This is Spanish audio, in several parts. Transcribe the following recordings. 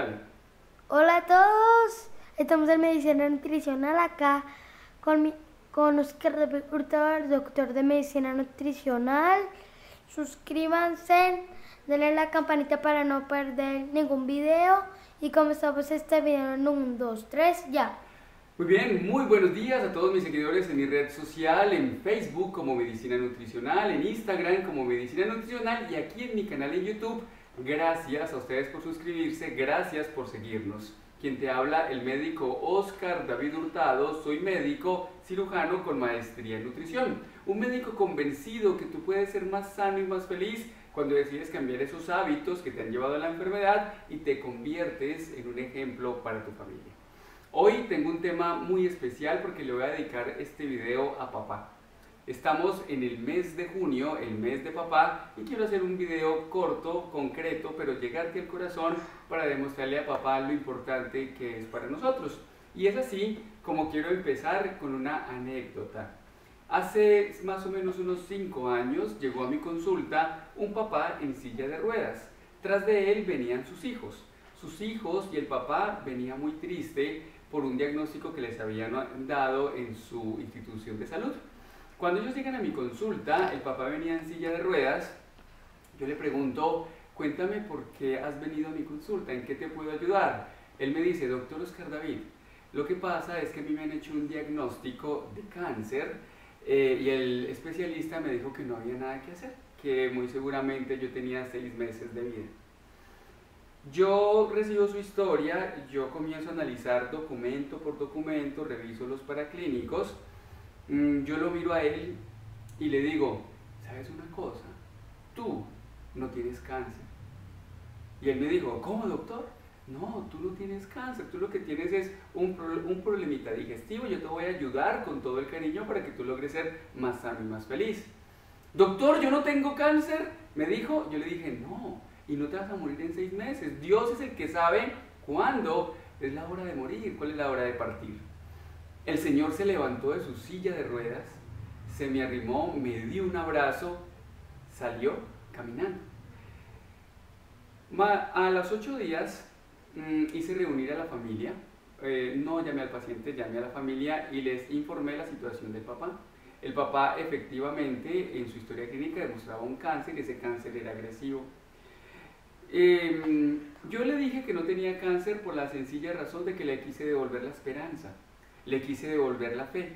Pregúntale. Hola a todos, estamos en Medicina Nutricional acá con, mi, con Oscar de Hurtado, doctor de Medicina Nutricional. Suscríbanse, denle la campanita para no perder ningún video y comenzamos este video en 1, 2, 3, ya. Muy bien, muy buenos días a todos mis seguidores en mi red social, en Facebook como Medicina Nutricional, en Instagram como Medicina Nutricional y aquí en mi canal en YouTube. Gracias a ustedes por suscribirse, gracias por seguirnos. Quien te habla, el médico Oscar David Hurtado, soy médico cirujano con maestría en nutrición. Un médico convencido que tú puedes ser más sano y más feliz cuando decides cambiar esos hábitos que te han llevado a la enfermedad y te conviertes en un ejemplo para tu familia. Hoy tengo un tema muy especial porque le voy a dedicar este video a papá. Estamos en el mes de junio, el mes de papá, y quiero hacer un video corto, concreto, pero llegarte al corazón para demostrarle a papá lo importante que es para nosotros. Y es así como quiero empezar con una anécdota. Hace más o menos unos 5 años llegó a mi consulta un papá en silla de ruedas. Tras de él venían sus hijos. Sus hijos y el papá venía muy triste por un diagnóstico que les habían dado en su institución de salud. Cuando ellos llegan a mi consulta, el papá venía en silla de ruedas, yo le pregunto, cuéntame por qué has venido a mi consulta, en qué te puedo ayudar. Él me dice, doctor Oscar David, lo que pasa es que a mí me han hecho un diagnóstico de cáncer eh, y el especialista me dijo que no había nada que hacer, que muy seguramente yo tenía seis meses de vida. Yo recibo su historia, yo comienzo a analizar documento por documento, reviso los paraclínicos, yo lo miro a él y le digo, ¿sabes una cosa? Tú no tienes cáncer. Y él me dijo, ¿cómo doctor? No, tú no tienes cáncer, tú lo que tienes es un, un problemita digestivo, yo te voy a ayudar con todo el cariño para que tú logres ser más sano y más feliz. Doctor, yo no tengo cáncer, me dijo, yo le dije, no, y no te vas a morir en seis meses. Dios es el que sabe cuándo es la hora de morir, cuál es la hora de partir. El Señor se levantó de su silla de ruedas, se me arrimó, me dio un abrazo, salió caminando. A los ocho días mm, hice reunir a la familia, eh, no llamé al paciente, llamé a la familia y les informé la situación del papá. El papá efectivamente en su historia clínica demostraba un cáncer y ese cáncer era agresivo. Em, yo le dije que no tenía cáncer por la sencilla razón de que le quise devolver la esperanza, le quise devolver la fe.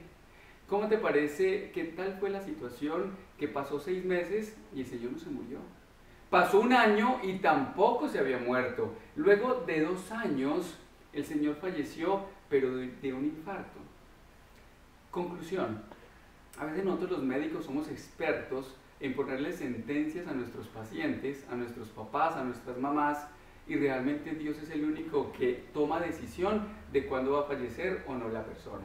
¿Cómo te parece que tal fue la situación que pasó seis meses y el señor no se murió? Pasó un año y tampoco se había muerto. Luego de dos años el señor falleció, pero de un infarto. Conclusión. A veces nosotros los médicos somos expertos en ponerle sentencias a nuestros pacientes, a nuestros papás, a nuestras mamás, y realmente Dios es el único que toma decisión de cuándo va a fallecer o no la persona.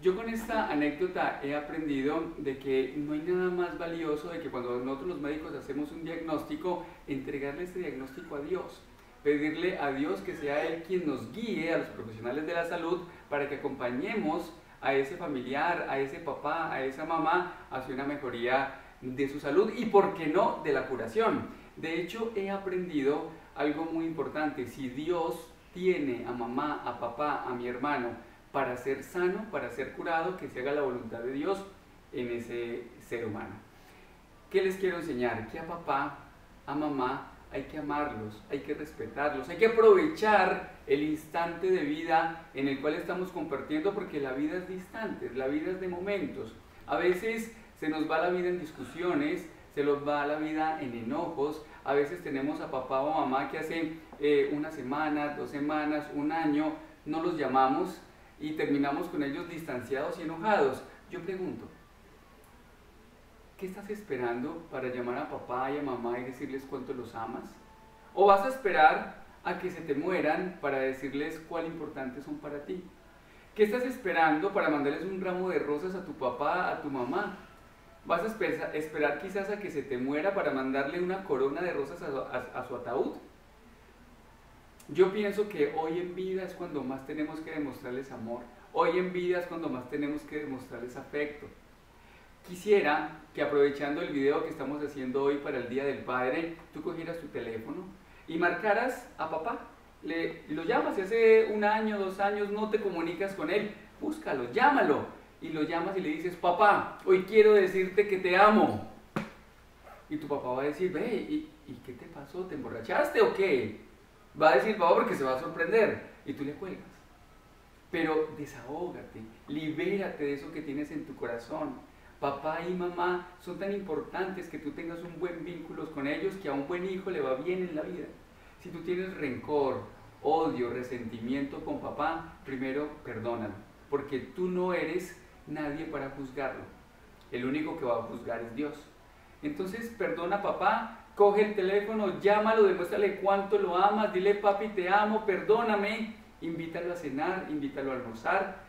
Yo con esta anécdota he aprendido de que no hay nada más valioso de que cuando nosotros los médicos hacemos un diagnóstico, entregarle este diagnóstico a Dios, pedirle a Dios que sea Él quien nos guíe a los profesionales de la salud para que acompañemos a ese familiar, a ese papá, a esa mamá hacia una mejoría de su salud y, por qué no, de la curación. De hecho, he aprendido algo muy importante. Si Dios tiene a mamá, a papá, a mi hermano para ser sano, para ser curado, que se haga la voluntad de Dios en ese ser humano. ¿Qué les quiero enseñar? Que a papá, a mamá, hay que amarlos, hay que respetarlos, hay que aprovechar el instante de vida en el cual estamos compartiendo porque la vida es distante, la vida es de momentos. A veces se nos va la vida en discusiones, se nos va la vida en enojos. A veces tenemos a papá o mamá que hace eh, una semana, dos semanas, un año, no los llamamos y terminamos con ellos distanciados y enojados. Yo pregunto, ¿qué estás esperando para llamar a papá y a mamá y decirles cuánto los amas? ¿O vas a esperar a que se te mueran para decirles cuál importantes son para ti? ¿Qué estás esperando para mandarles un ramo de rosas a tu papá, a tu mamá? ¿Vas a esperar quizás a que se te muera para mandarle una corona de rosas a, su ataúd? Yo pienso que hoy en vida es cuando más tenemos que demostrarles amor. Hoy en vida es cuando más tenemos que demostrarles afecto. Quisiera que aprovechando el video que estamos haciendo hoy para el Día del Padre, tú cogieras tu teléfono y marcaras a papá le, lo llamas, hace un año, dos años no te comunicas con él, búscalo, llámalo. Y lo llamas y le dices, papá, hoy quiero decirte que te amo. Y tu papá va a decir, ve, ¿y, ¿y qué te pasó? ¿Te emborrachaste o qué? Va a decir, papá, porque se va a sorprender. Y tú le cuelgas. Pero desahógate, libérate de eso que tienes en tu corazón. Papá y mamá son tan importantes que tú tengas un buen vínculo con ellos que a un buen hijo le va bien en la vida. Si tú tienes rencor, odio, resentimiento con papá, primero perdónalo, porque tú no eres nadie para juzgarlo. El único que va a juzgar es Dios. Entonces, perdona papá, coge el teléfono, llámalo, demuéstrale cuánto lo amas, dile papi te amo, perdóname, invítalo a cenar, invítalo a almorzar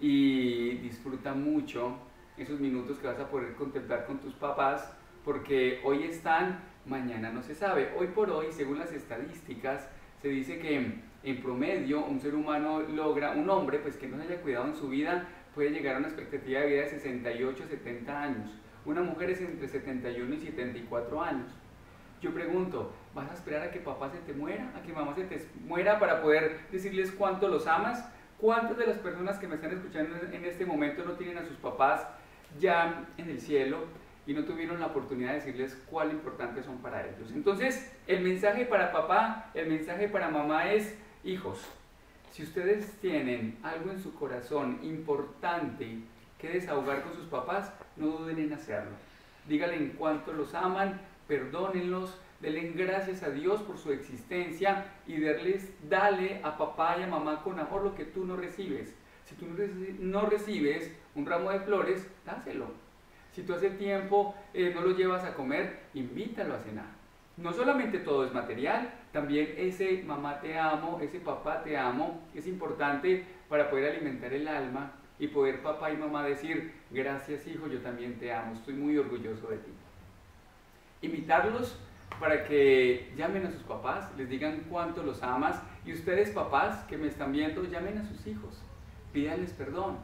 y disfruta mucho esos minutos que vas a poder contemplar con tus papás, porque hoy están, mañana no se sabe. Hoy por hoy, según las estadísticas, se dice que en promedio un ser humano logra, un hombre pues que no se haya cuidado en su vida, puede llegar a una expectativa de vida de 68, 70 años. Una mujer es entre 71 y 74 años. Yo pregunto, ¿vas a esperar a que papá se te muera, a que mamá se te muera para poder decirles cuánto los amas? ¿Cuántas de las personas que me están escuchando en este momento no tienen a sus papás ya en el cielo y no tuvieron la oportunidad de decirles cuál importante son para ellos. Entonces, el mensaje para papá, el mensaje para mamá es, hijos, si ustedes tienen algo en su corazón importante que desahogar con sus papás, no duden en hacerlo. Díganle en cuánto los aman, perdónenlos, denle gracias a Dios por su existencia y darles, dale a papá y a mamá con amor lo que tú no recibes. Si tú no recibes un ramo de flores, dáselo. Si tú hace tiempo eh, no lo llevas a comer, invítalo a cenar. No solamente todo es material, también ese mamá te amo, ese papá te amo, es importante para poder alimentar el alma y poder papá y mamá decir, gracias hijo, yo también te amo, estoy muy orgulloso de ti. Invitarlos para que llamen a sus papás, les digan cuánto los amas y ustedes papás que me están viendo, llamen a sus hijos pídanles perdón.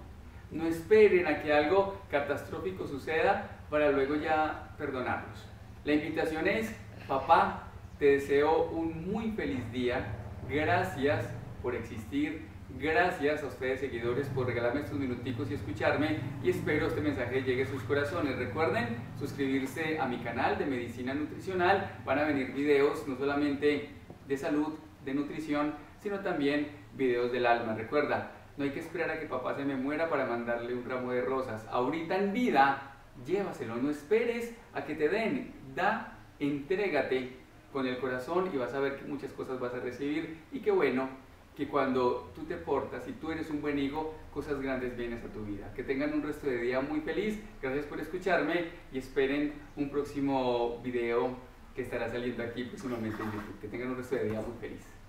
No esperen a que algo catastrófico suceda para luego ya perdonarlos. La invitación es, papá, te deseo un muy feliz día. Gracias por existir. Gracias a ustedes seguidores por regalarme estos minuticos y escucharme y espero este mensaje llegue a sus corazones. Recuerden suscribirse a mi canal de medicina nutricional. Van a venir videos no solamente de salud, de nutrición, sino también videos del alma. Recuerda, no hay que esperar a que papá se me muera para mandarle un ramo de rosas. Ahorita en vida, llévaselo. No esperes a que te den. Da, entrégate con el corazón y vas a ver que muchas cosas vas a recibir. Y qué bueno que cuando tú te portas y tú eres un buen hijo, cosas grandes vienes a tu vida. Que tengan un resto de día muy feliz. Gracias por escucharme y esperen un próximo video que estará saliendo aquí próximamente en YouTube. Que tengan un resto de día muy feliz.